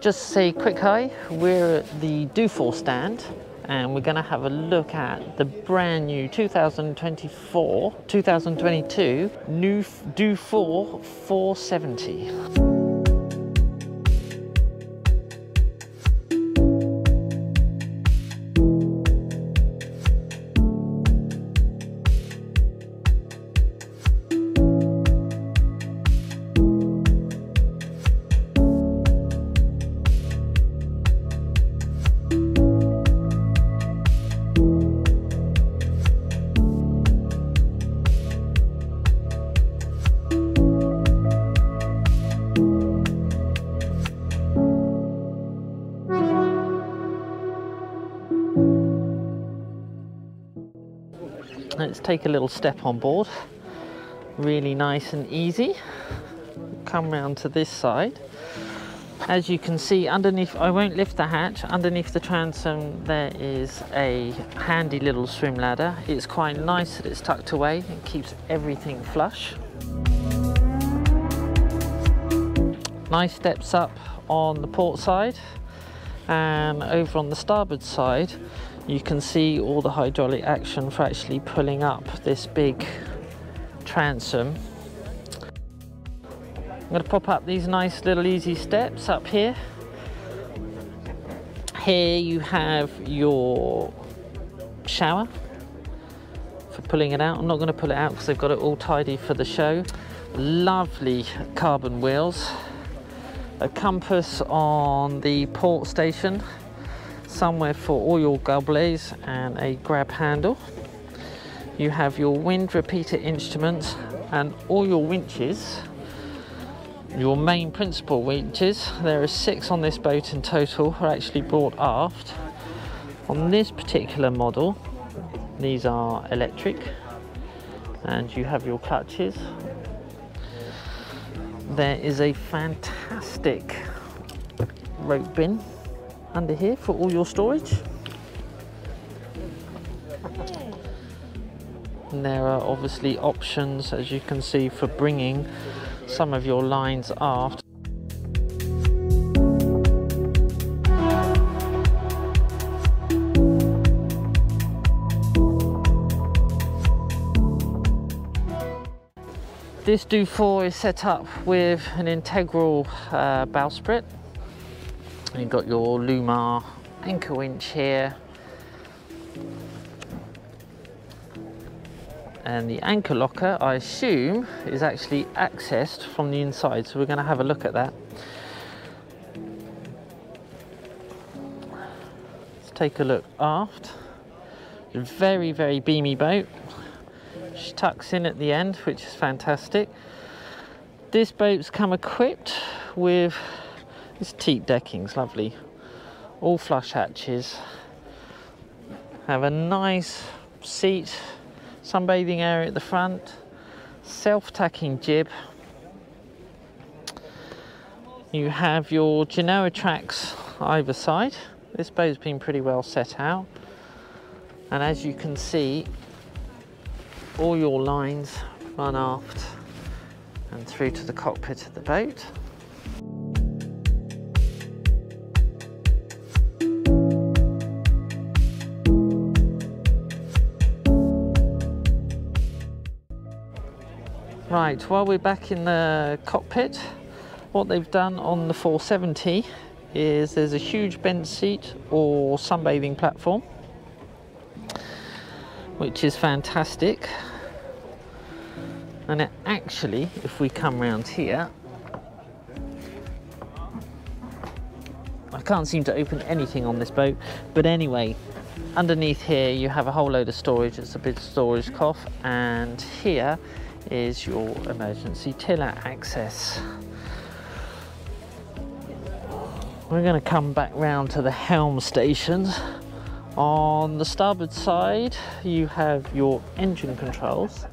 Just say quick hi, we're at the Dufour stand and we're going to have a look at the brand new 2024 2022 new Dufour 470. Take a little step on board. Really nice and easy. Come round to this side. As you can see underneath, I won't lift the hatch, underneath the transom there is a handy little swim ladder. It's quite nice that it's tucked away, it keeps everything flush. Nice steps up on the port side and over on the starboard side you can see all the hydraulic action for actually pulling up this big transom. I'm going to pop up these nice little easy steps up here. Here you have your shower for pulling it out. I'm not going to pull it out because they've got it all tidy for the show. Lovely carbon wheels. A compass on the port station somewhere for all your gobelets and a grab handle. You have your wind repeater instruments and all your winches, your main principal winches. There are six on this boat in total, are actually brought aft. On this particular model, these are electric and you have your clutches. There is a fantastic rope bin under here for all your storage. And there are obviously options, as you can see, for bringing some of your lines aft. This Dufour is set up with an integral uh, bowsprit You've got your Lewmar anchor winch here. And the anchor locker, I assume, is actually accessed from the inside. So we're going to have a look at that. Let's take a look aft. Very, very beamy boat. She tucks in at the end, which is fantastic. This boat's come equipped with this teak decking's lovely. All flush hatches. Have a nice seat, sunbathing area at the front. Self-tacking jib. You have your Genoa tracks either side. This boat's been pretty well set out. And as you can see, all your lines run aft and through to the cockpit of the boat. Right, while we're back in the cockpit, what they've done on the 470 is there's a huge bench seat or sunbathing platform, which is fantastic. And it actually, if we come round here, I can't seem to open anything on this boat, but anyway, underneath here you have a whole load of storage. It's a big storage cough, and here is your emergency tiller access. We're going to come back round to the helm stations. On the starboard side, you have your engine controls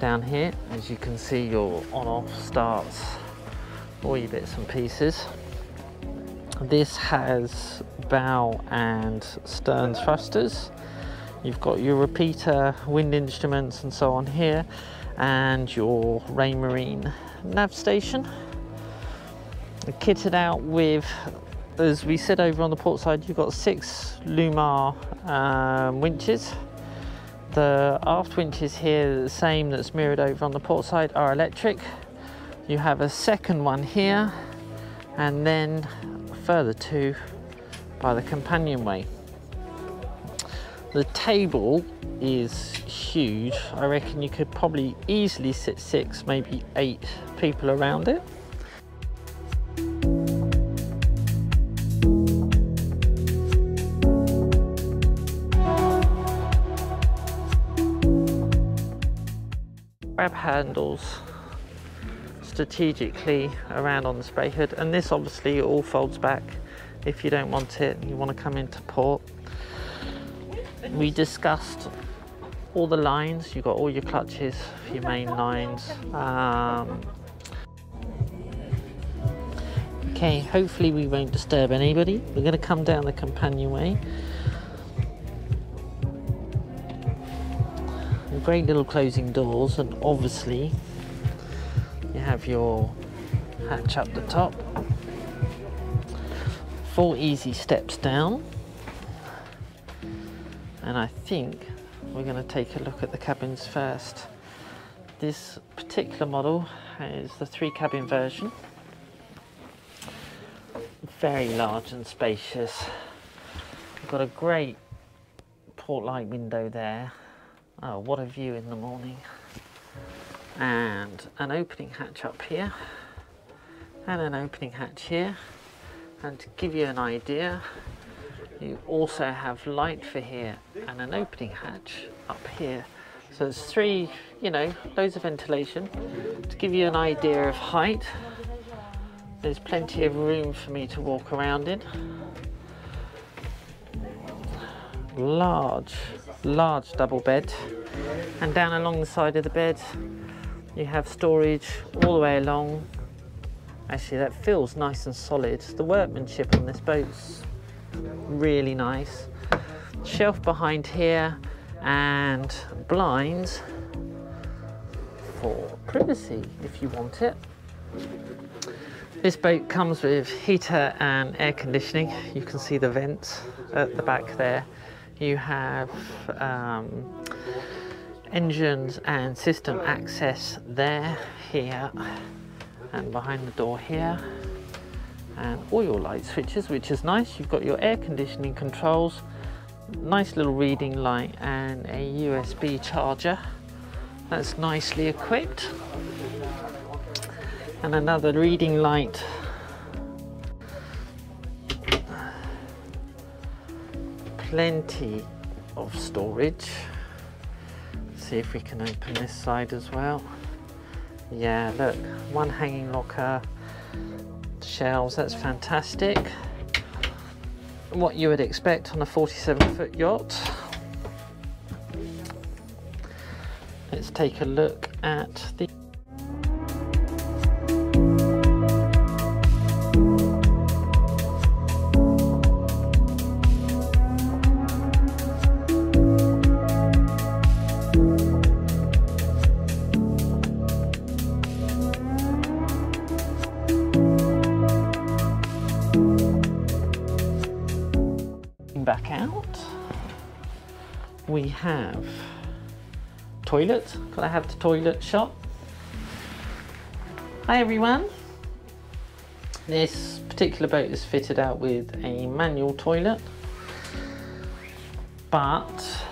down here. As you can see, your on-off starts, all your bits and pieces. This has bow and stern thrusters. You've got your repeater, wind instruments and so on here and your Raymarine nav station. kitted out with, as we said over on the port side, you've got six Lewmar um, winches. The aft winches here, the same that's mirrored over on the port side, are electric. You have a second one here, and then further two by the companionway. The table is huge. I reckon you could probably easily sit six, maybe eight people around it. Grab handles strategically around on the spray hood and this obviously all folds back if you don't want it and you want to come into port. We discussed all the lines, you've got all your clutches your main lines. Um, okay, hopefully we won't disturb anybody. We're going to come down the companionway. Great little closing doors and obviously you have your hatch up the top. Four easy steps down. And I think we're going to take a look at the cabins first. This particular model is the three cabin version. Very large and spacious. We've got a great port light window there. Oh, what a view in the morning and an opening hatch up here and an opening hatch here and to give you an idea you also have light for here and an opening hatch up here. So there's three you know loads of ventilation. To give you an idea of height there's plenty of room for me to walk around in. Large large double bed. And down along the side of the bed you have storage all the way along. Actually, that feels nice and solid. The workmanship on this boat's really nice. Shelf behind here and blinds for privacy if you want it. This boat comes with heater and air conditioning. You can see the vents at the back there. You have um, engines and system access there, here, and behind the door here. And all your light switches, which is nice. You've got your air conditioning controls, nice little reading light, and a USB charger. That's nicely equipped. And another reading light plenty of storage see if we can open this side as well. Yeah, look, one hanging locker, shelves, that's fantastic. What you would expect on a 47 foot yacht. Let's take a look at the back out, we have toilet. Can I have the toilet shot? Hi everyone. This particular boat is fitted out with a manual toilet, but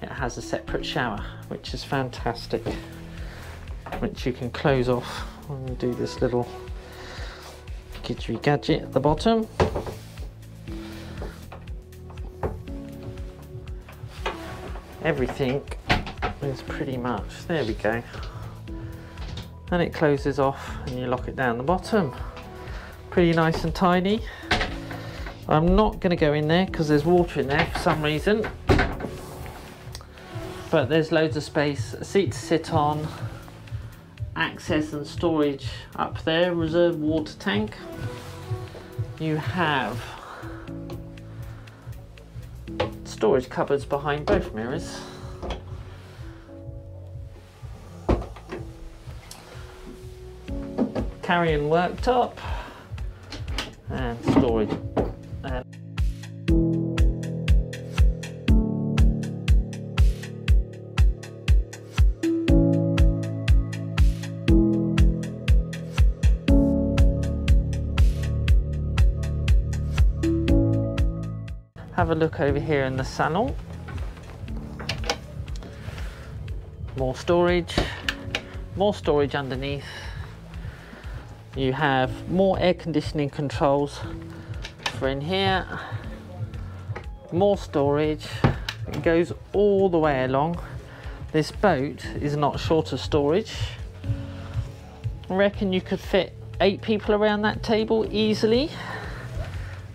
it has a separate shower, which is fantastic, which you can close off and do this little gadget at the bottom. Everything is pretty much, there we go. And it closes off and you lock it down the bottom. Pretty nice and tiny. I'm not going to go in there because there's water in there for some reason. But there's loads of space, a seat to sit on, access and storage up there, reserve water tank. You have storage cupboards behind both mirrors. carrying worktop and storage. Have a look over here in the salon. More storage, more storage underneath. You have more air conditioning controls for in here. More storage. It goes all the way along. This boat is not short of storage. I reckon you could fit eight people around that table easily.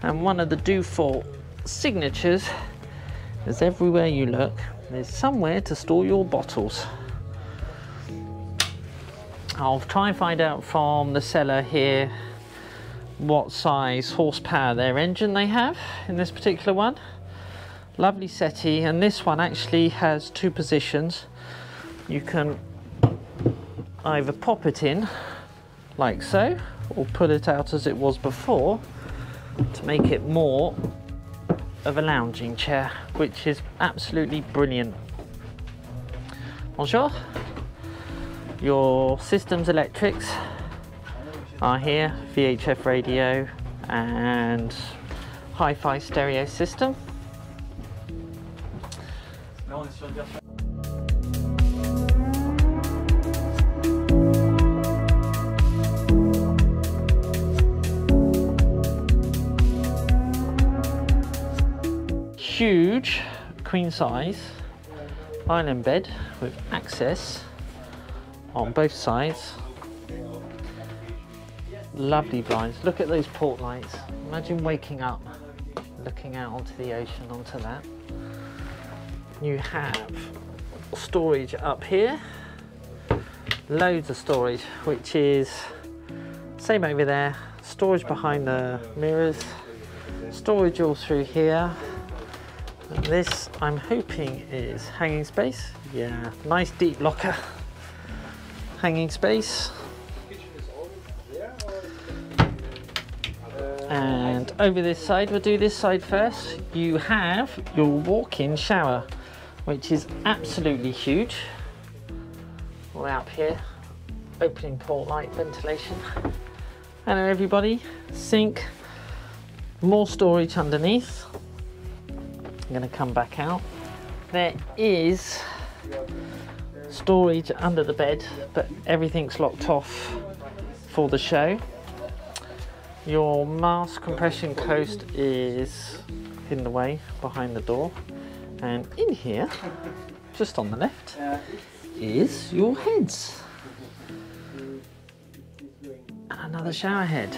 And one of the Dufour signatures is everywhere you look, there's somewhere to store your bottles. I'll try and find out from the seller here what size horsepower their engine they have in this particular one. Lovely settee, and this one actually has two positions. You can either pop it in like so, or pull it out as it was before to make it more of a lounging chair, which is absolutely brilliant. Bonjour. Your systems electrics are here, VHF radio and hi-fi stereo system. Huge queen size island bed with access on both sides. Lovely blinds. Look at those port lights. Imagine waking up, looking out onto the ocean, onto that. You have storage up here. Loads of storage, which is same over there. Storage behind the mirrors. Storage all through here. And this, I'm hoping, is hanging space. Yeah, nice deep locker hanging space. And over this side, we'll do this side first. You have your walk-in shower, which is absolutely huge. Way up here, opening port light ventilation. Hello everybody, sink, more storage underneath. I'm gonna come back out. There is storage under the bed, but everything's locked off for the show. Your mask compression coast is hidden away behind the door. And in here, just on the left, is your heads. And another shower head.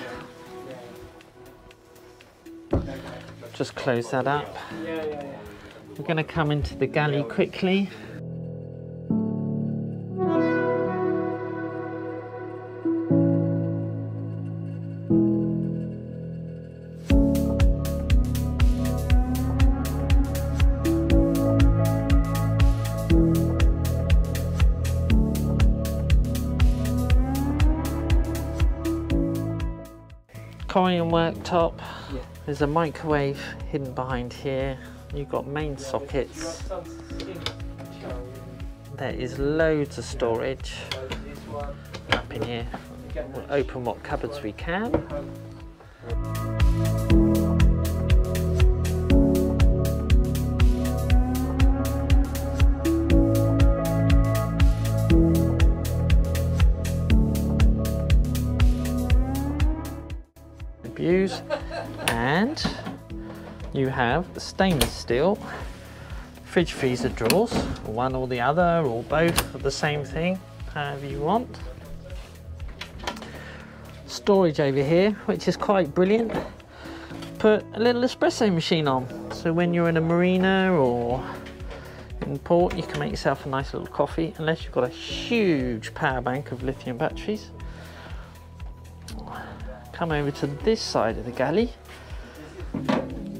Just close that up. We're going to come into the galley quickly. Corian worktop. Yeah. There's a microwave hidden behind here. You've got main sockets. There is loads of storage up in here. We'll open what cupboards we can. Views and you have stainless steel fridge freezer drawers, one or the other or both of the same thing, however you want. Storage over here, which is quite brilliant. Put a little espresso machine on, so when you're in a marina or in port, you can make yourself a nice little coffee, unless you've got a huge power bank of lithium batteries. Come over to this side of the galley.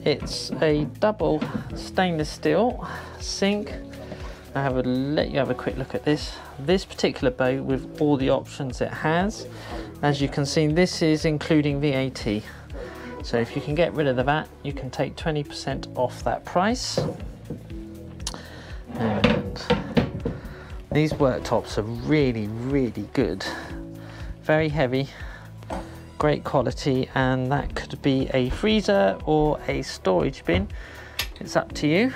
It's a double stainless steel sink, I have a let you have a quick look at this. This particular boat with all the options it has, as you can see, this is including VAT. So if you can get rid of the VAT, you can take 20% off that price. And these worktops are really, really good. Very heavy, great quality, and that could be a freezer or a storage bin. It's up to you.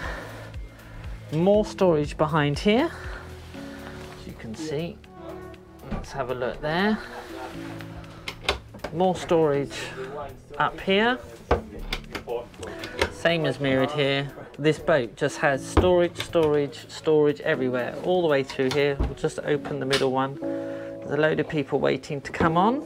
More storage behind here, as you can see. Let's have a look there. More storage up here. Same as mirrored here. This boat just has storage, storage, storage everywhere, all the way through here. We'll just open the middle one. There's a load of people waiting to come on.